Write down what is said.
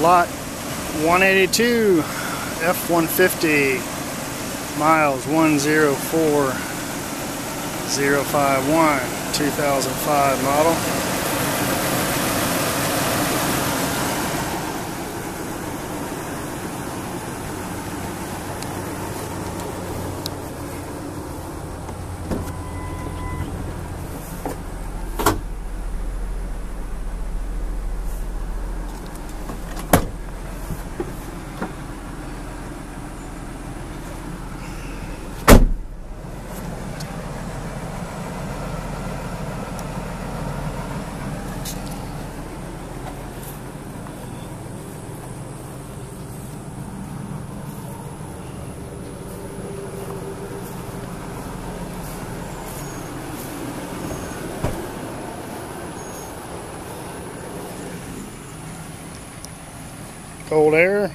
lot 182 F-150 miles 104051 2005 model cold air